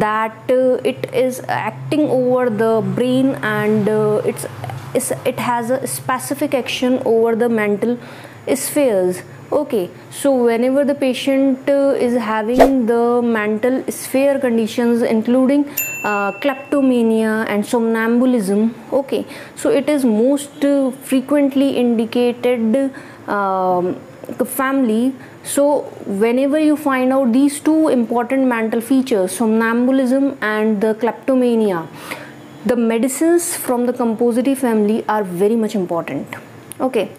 that uh, it is acting over the brain and uh, it's, it's it has a specific action over the mental spheres. Okay so whenever the patient uh, is having the mental sphere conditions including uh, kleptomania and somnambulism okay so it is most frequently indicated um, family. So whenever you find out these two important mental features somnambulism and the kleptomania the medicines from the compositae family are very much important. Okay